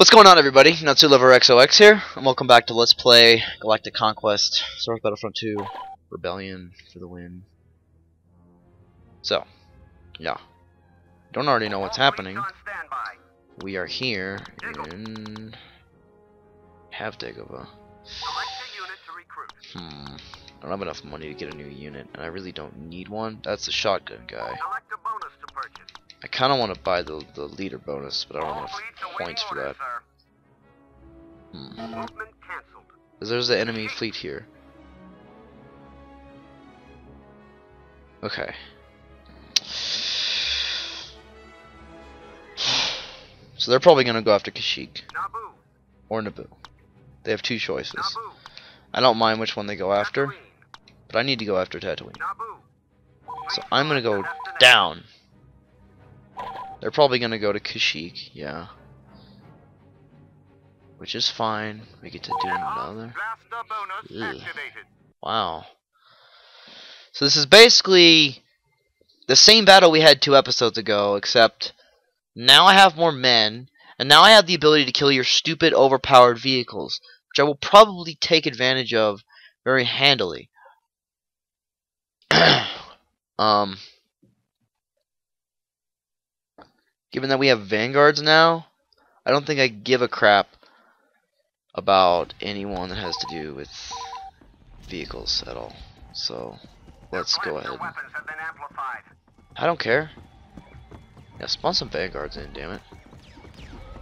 What's going on everybody? Natsulover XOX here, and welcome back to Let's Play Galactic Conquest, Star Wars Battlefront 2, Rebellion for the win. So, yeah. Don't already know what's happening. We are here in Havdagova. Hmm. I don't have enough money to get a new unit, and I really don't need one. That's the shotgun guy. I kind of want to buy the, the leader bonus, but I don't have points for that. Hmm. Because there's the enemy fleet here. Okay. So they're probably going to go after Kashyyyk. Or Naboo. They have two choices. I don't mind which one they go after, but I need to go after Tatooine. So I'm going to go down. They're probably going to go to Kashyyyk, yeah. Which is fine. We get to do another. Ugh. Wow. So this is basically the same battle we had two episodes ago, except now I have more men, and now I have the ability to kill your stupid, overpowered vehicles, which I will probably take advantage of very handily. um, given that we have vanguards now, I don't think I give a crap about anyone that has to do with vehicles at all. So, let's go ahead. I don't care. Yeah, spawn some vanguards in, damn it.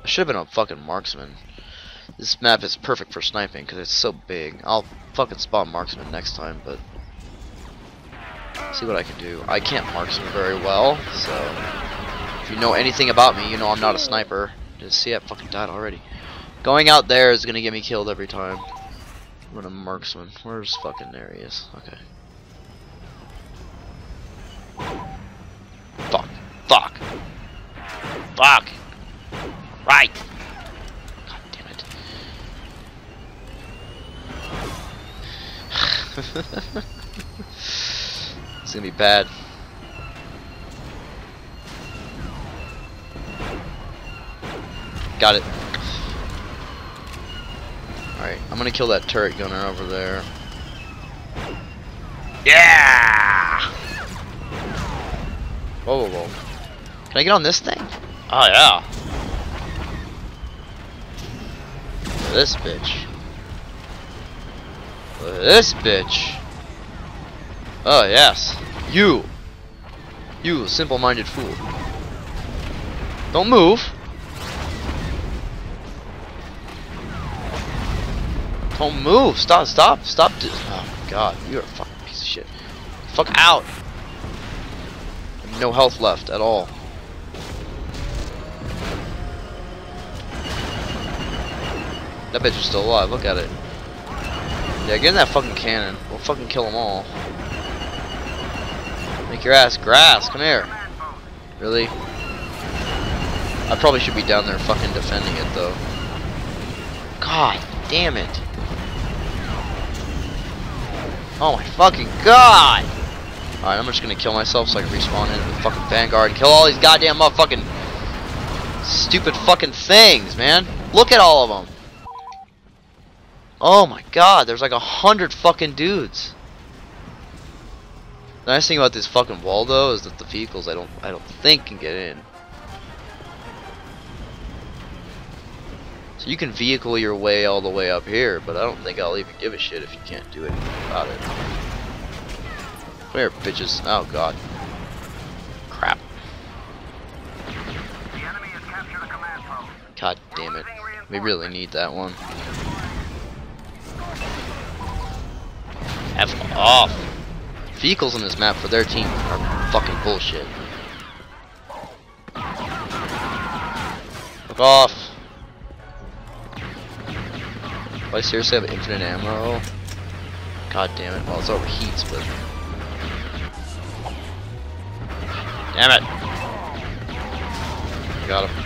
I should have been a fucking marksman. This map is perfect for sniping because it's so big. I'll fucking spawn marksman next time, but see what I can do. I can't marksman very well, so if you know anything about me, you know I'm not a sniper. Just see, I fucking died already. Going out there is gonna get me killed every time. I'm gonna marksman. Where's fucking there he is? Okay. Fuck. Fuck. Fuck. Right. God damn it. it's gonna be bad. Got it. Alright, I'm gonna kill that turret gunner over there. Yeah! Whoa, whoa, whoa. Can I get on this thing? Oh, yeah. This bitch. This bitch. Oh, yes. You. You, simple-minded fool. Don't move. Don't move. Stop, stop, stop. Oh, God. You're a fucking piece of shit. Fuck out. No health left at all. That bitch is still alive. Look at it. Yeah, get in that fucking cannon. We'll fucking kill them all. Make your ass grass. Come here. Really? I probably should be down there fucking defending it, though. God damn it. Oh my fucking god! Alright, I'm just gonna kill myself so I can respawn in the fucking Vanguard and kill all these goddamn motherfucking stupid fucking things, man. Look at all of them. Oh my god, there's like a hundred fucking dudes. The nice thing about this fucking wall though is that the vehicles I don't I don't think can get in. So you can vehicle your way all the way up here, but I don't think I'll even give a shit if you can't do anything about it. Come here, bitches. Oh god. Crap. God damn it. We really need that one. F off. Vehicles on this map for their team are fucking bullshit. Fuck off. Do I seriously have infinite ammo? God damn it. Well, it's overheats, but... Damn it. Got him.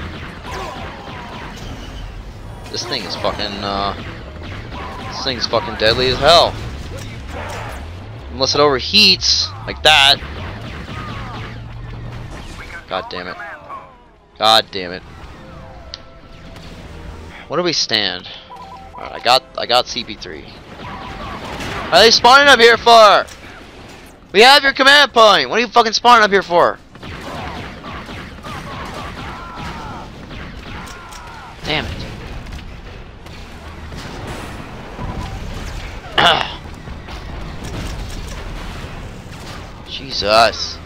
This thing is fucking, uh... This thing's fucking deadly as hell. Unless it overheats, like that. God damn it. God damn it. What do we stand? I got I got CP3. Are they spawning up here for? We have your command point. What are you fucking spawning up here for? Damn it. Jesus.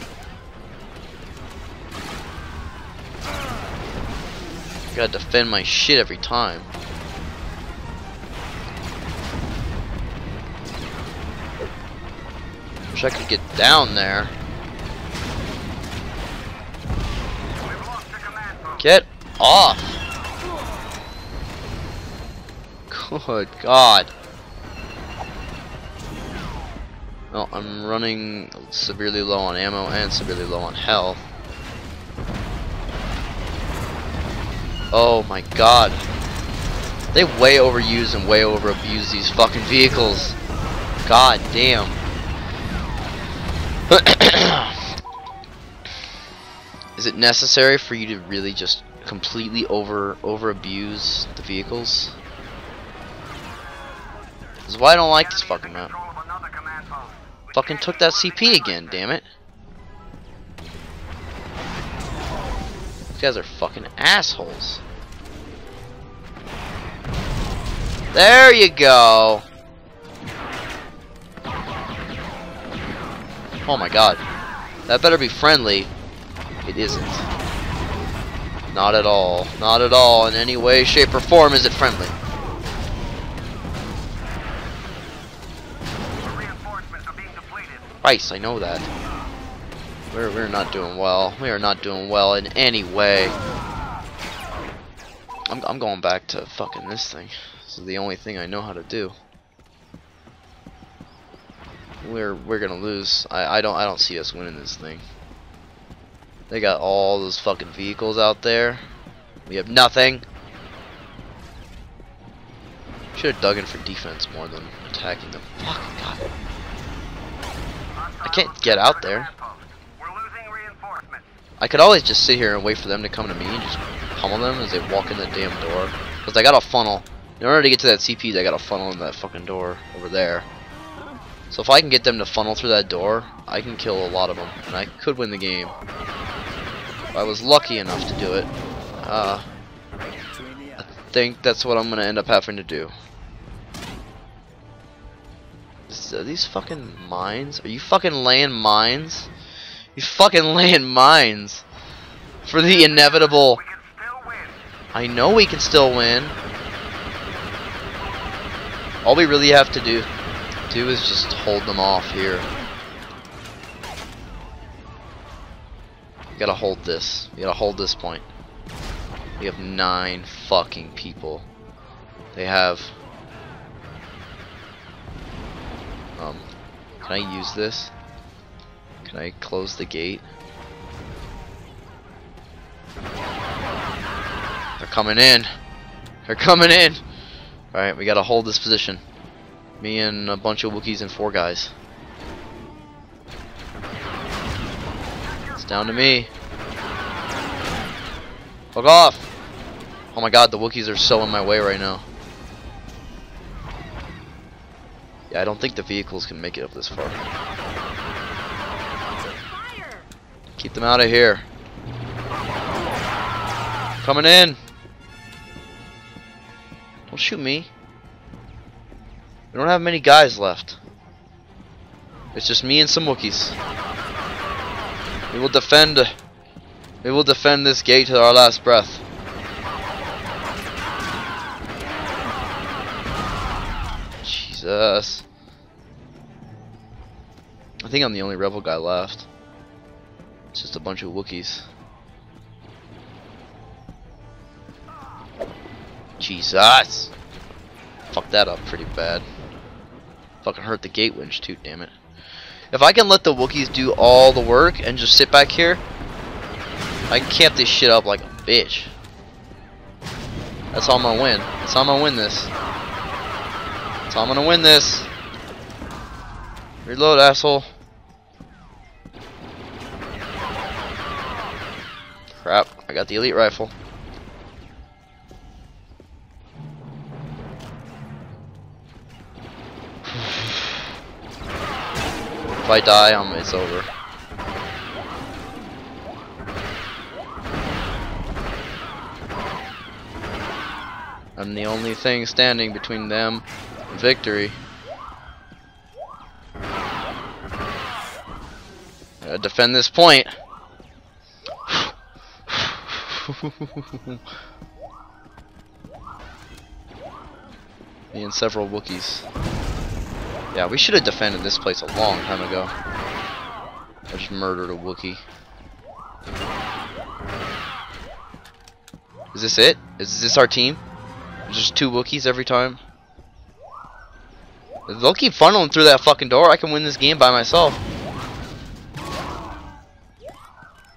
Gotta defend my shit every time. Wish I could get down there. Get off! Good God. Well, I'm running severely low on ammo and severely low on health. Oh my god. They way overuse and way over abuse these fucking vehicles. God damn. Is it necessary for you to really just completely over over abuse the vehicles? This is why I don't like this fucking map. Fucking took that CP again, damn it. These guys are fucking assholes. There you go. Oh my god. That better be friendly. It isn't. Not at all. Not at all. In any way, shape, or form is it friendly. Christ, I know that. We're, we're not doing well. We are not doing well in any way. I'm, I'm going back to fucking this thing. This is the only thing I know how to do. We're we're gonna lose. I I don't I don't see us winning this thing. They got all those fucking vehicles out there. We have nothing. Should have dug in for defense more than attacking them. Fuck God. I can't get out there. I could always just sit here and wait for them to come to me and just pummel them as they walk in the damn door. Because I got a funnel. In order to get to that CP, I got a funnel in that fucking door over there. So if I can get them to funnel through that door, I can kill a lot of them, and I could win the game. If I was lucky enough to do it. Uh, I think that's what I'm going to end up having to do. Are these fucking mines? Are you fucking laying mines? You fucking laying mines for the inevitable. I know we can still win. All we really have to do do is just hold them off here. We gotta hold this. We gotta hold this point. We have nine fucking people. They have um can I use this? Can I close the gate? They're coming in. They're coming in. Alright, we gotta hold this position. Me and a bunch of Wookiees and four guys. It's down to me. Fuck off! Oh my god, the Wookiees are so in my way right now. Yeah, I don't think the vehicles can make it up this far. Keep them out of here. Coming in. Don't shoot me. We don't have many guys left. It's just me and some Wookiees. We will defend. We will defend this gate to our last breath. Jesus. I think I'm the only rebel guy left. It's just a bunch of Wookiees. Jesus! Fucked that up pretty bad. Fucking hurt the gate winch too, damn it. If I can let the Wookiees do all the work and just sit back here, I can camp this shit up like a bitch. That's how I'm gonna win. That's how I'm gonna win this. That's how I'm gonna win this. Reload, asshole. Crap, I got the elite rifle. If I die, um, it's over. I'm the only thing standing between them and victory. Gotta defend this point. Me and several Wookiees. Yeah, we should have defended this place a long time ago. I just murdered a Wookiee. Is this it? Is this our team? Just two Wookiees every time? They'll keep funneling through that fucking door, I can win this game by myself.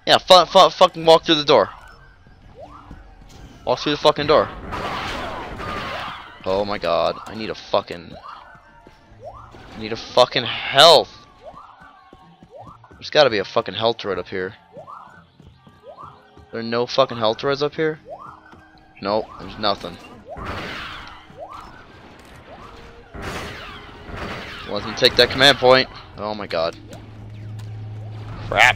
Yeah, fu fu fucking walk through the door. Walk through the fucking door. Oh my god, I need a fucking... Need a fucking health. There's gotta be a fucking health droid up here. There are no fucking health droids up here? Nope, there's nothing. Let me take that command point. Oh my god. Crap.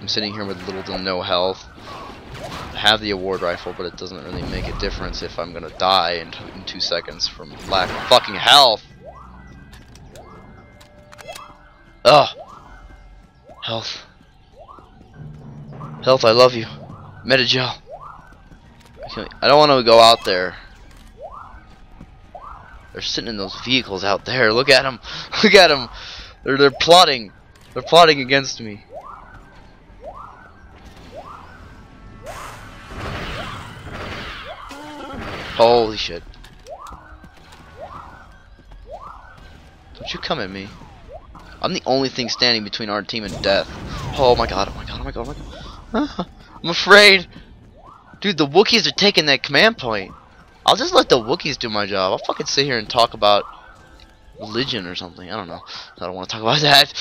I'm sitting here with little to no health. Have the award rifle, but it doesn't really make a difference if I'm gonna die in, in two seconds from lack of fucking health. Ugh. Health. Health, I love you. Metagel. I don't want to go out there. They're sitting in those vehicles out there. Look at them. Look at them. They're they're plotting. They're plotting against me. Holy shit. Don't you come at me. I'm the only thing standing between our team and death. Oh my god, oh my god, oh my god, oh my god. I'm afraid. Dude, the Wookiees are taking that command point. I'll just let the Wookiees do my job. I'll fucking sit here and talk about religion or something. I don't know. I don't want to talk about that.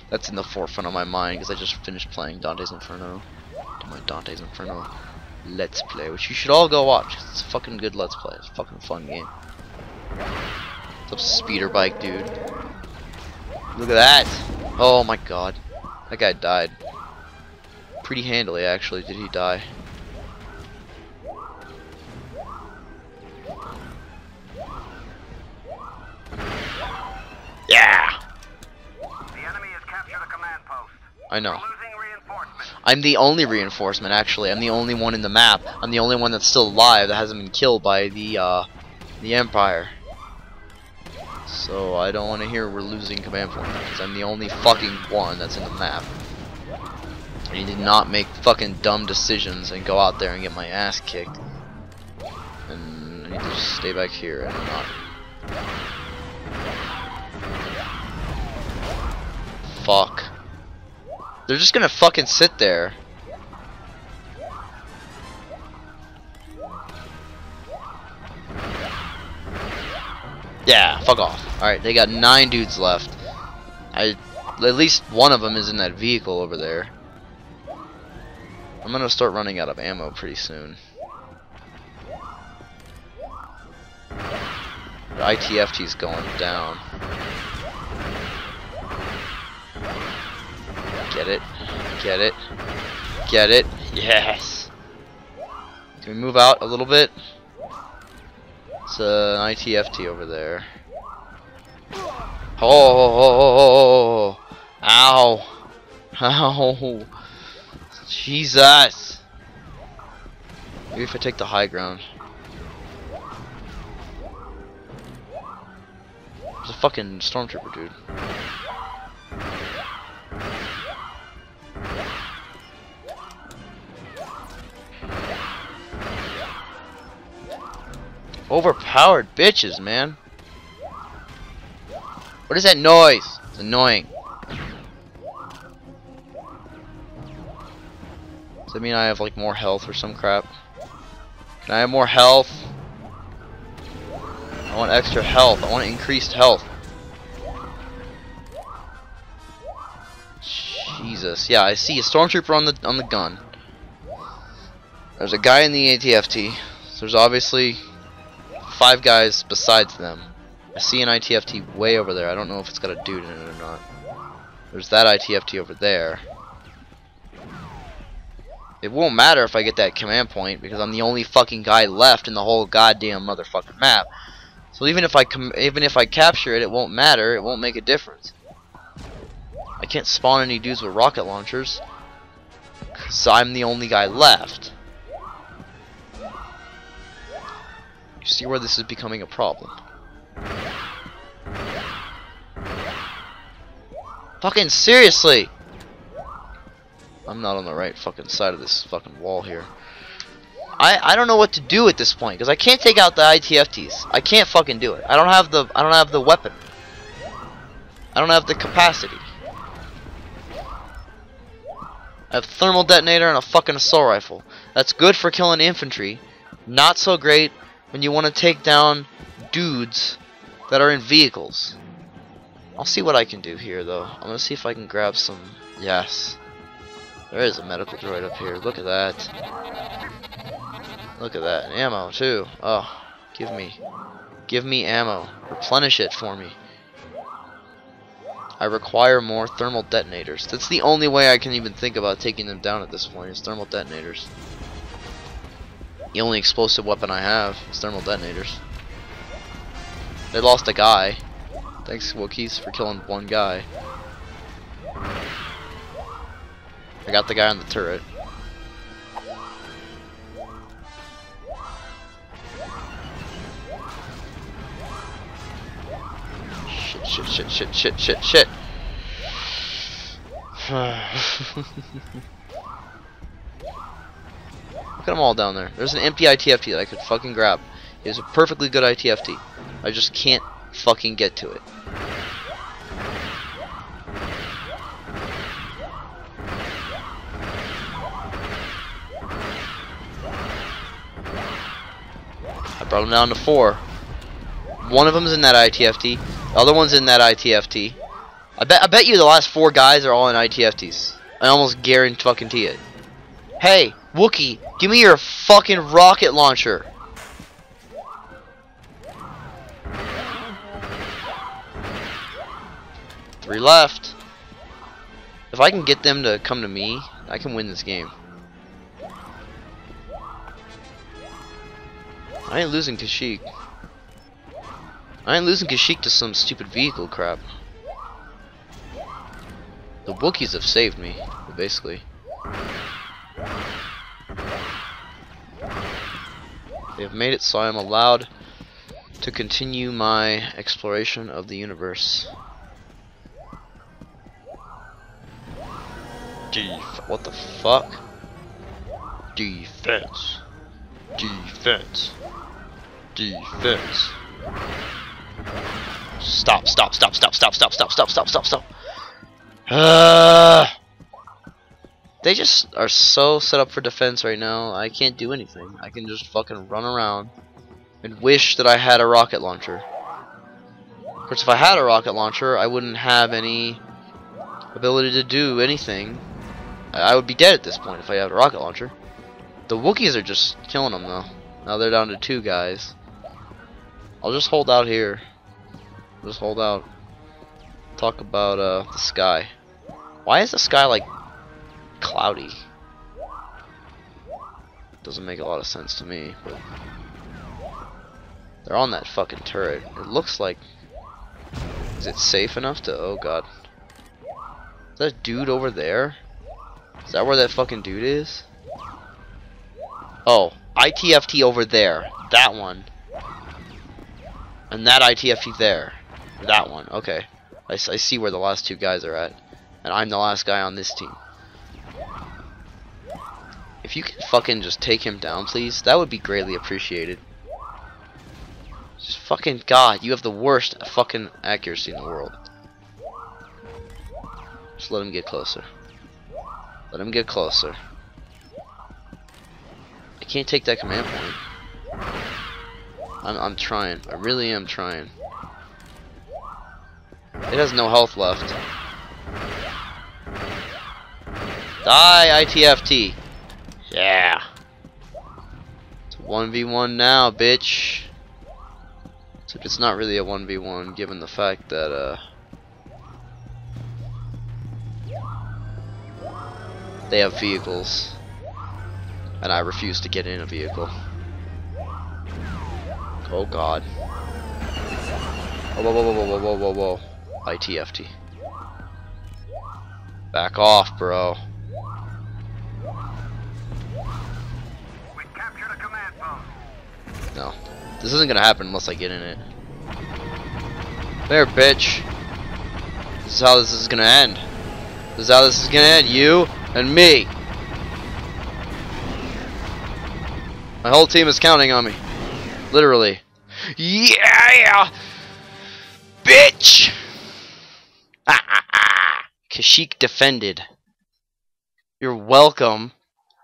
That's in the forefront of my mind because I just finished playing Dante's Inferno. My Dante's Inferno Let's Play, which you should all go watch. It's a fucking good Let's Play. It's a fucking fun game. What's up, speeder bike, dude? Look at that! Oh my god. That guy died. Pretty handily, actually, did he die. Yeah! I know. I'm the only reinforcement, actually. I'm the only one in the map. I'm the only one that's still alive that hasn't been killed by the, uh, the Empire. So I don't want to hear we're losing command point because I'm the only fucking one that's in the map. I need to not make fucking dumb decisions and go out there and get my ass kicked. And I need to just stay back here and not. Fuck. They're just gonna fucking sit there. Yeah, fuck off. Alright, they got nine dudes left. I at least one of them is in that vehicle over there. I'm gonna start running out of ammo pretty soon. The ITFT's going down. Get it. Get it. Get it. Yes. Can we move out a little bit? It's uh, an ITFT over there. Oh, ow, ow, Jesus. Maybe if I take the high ground. There's a fucking stormtrooper, dude. Overpowered bitches, man. What is that noise? It's annoying. Does that mean I have like more health or some crap? Can I have more health? I want extra health. I want increased health. Jesus. Yeah, I see a stormtrooper on the on the gun. There's a guy in the ATFT. So there's obviously five guys besides them. I see an ITFT way over there. I don't know if it's got a dude in it or not. There's that ITFT over there. It won't matter if I get that command point because I'm the only fucking guy left in the whole goddamn motherfucking map. So even if I even if I capture it, it won't matter. It won't make a difference. I can't spawn any dudes with rocket launchers because I'm the only guy left. You see where this is becoming a problem. Fucking seriously! I'm not on the right fucking side of this fucking wall here. I I don't know what to do at this point because I can't take out the ITFTs. I can't fucking do it. I don't have the I don't have the weapon. I don't have the capacity. I have thermal detonator and a fucking assault rifle. That's good for killing infantry. Not so great when you want to take down dudes that are in vehicles. I'll see what I can do here though. I'm gonna see if I can grab some. Yes. There is a medical droid up here. Look at that. Look at that. Ammo, too. Oh, give me. Give me ammo. Replenish it for me. I require more thermal detonators. That's the only way I can even think about taking them down at this point, is thermal detonators. The only explosive weapon I have is thermal detonators. They lost a guy. Thanks, Wookiees, for killing one guy. I got the guy on the turret. Shit, shit, shit, shit, shit, shit, shit. Look at them all down there. There's an empty ITFT that I could fucking grab. It's a perfectly good ITFT. I just can't fucking get to it. I brought them down to four. One of them's in that ITFT. The other one's in that ITFT. I bet I bet you the last four guys are all in ITFTs. I almost guarantee it. Hey, Wookiee, give me your fucking rocket launcher. Three left. If I can get them to come to me, I can win this game. I ain't losing Kashyyyk. I ain't losing Kashyyyk to some stupid vehicle crap. The Wookiees have saved me, basically. They have made it so I am allowed to continue my exploration of the universe. Def what the fuck? Defense. Defense. Defense. Stop, stop, stop, stop, stop, stop, stop, stop, stop, stop, stop. Uh, they just are so set up for defense right now. I can't do anything. I can just fucking run around and wish that I had a rocket launcher. Of course, if I had a rocket launcher, I wouldn't have any ability to do anything. I would be dead at this point if I had a rocket launcher. The Wookiees are just killing them though. Now they're down to two guys. I'll just hold out here. Just hold out. Talk about uh, the sky. Why is the sky like cloudy? Doesn't make a lot of sense to me, but they're on that fucking turret. It looks like is it safe enough to oh god. Is that dude over there? Is that where that fucking dude is? Oh, ITFT over there. That one. And that ITFT there. That one. Okay. I, I see where the last two guys are at. And I'm the last guy on this team. If you can fucking just take him down, please, that would be greatly appreciated. Just fucking God, you have the worst fucking accuracy in the world. Just let him get closer. Let him get closer. I can't take that command point. I'm, I'm trying. I really am trying. It has no health left. Die, ITFT. Yeah. It's 1v1 now, bitch. Except it's not really a 1v1 given the fact that, uh... They have vehicles. And I refuse to get in a vehicle. Oh god. Whoa, whoa, whoa, whoa, whoa, whoa, whoa. ITFT. Back off, bro. No. This isn't gonna happen unless I get in it. There, bitch. This is how this is gonna end. This is how this is gonna end. You and me. My whole team is counting on me. Literally. Yeah! Bitch! Ah, ah, ah. Kashyyyk defended. You're welcome.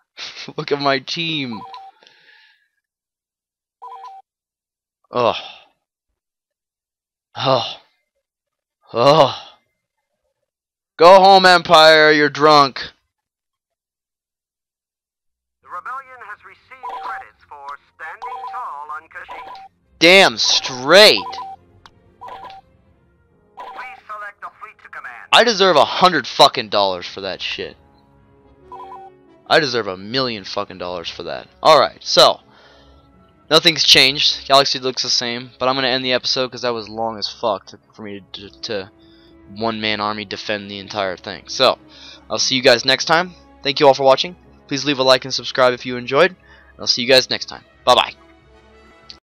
Look at my team. Oh. Oh. Oh. Go home, Empire. You're drunk. The rebellion has received credits for standing tall on Kashyyyk. Damn straight. Please select the fleet to command. I deserve a hundred fucking dollars for that shit. I deserve a million fucking dollars for that. Alright, so. Nothing's changed. Galaxy looks the same. But I'm going to end the episode because that was long as fuck to, for me to, to one man army defend the entire thing. So, I'll see you guys next time. Thank you all for watching. Please leave a like and subscribe if you enjoyed. I'll see you guys next time. Bye bye.